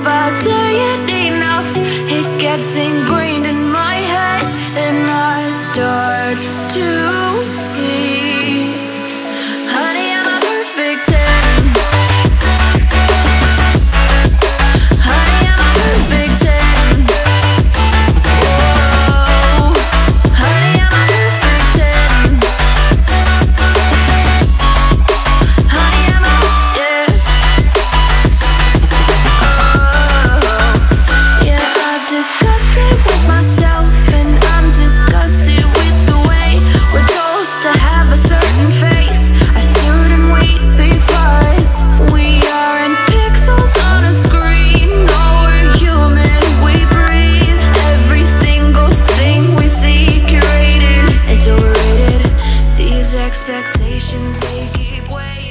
if I say it enough, it gets ingrained. emotions, they give way.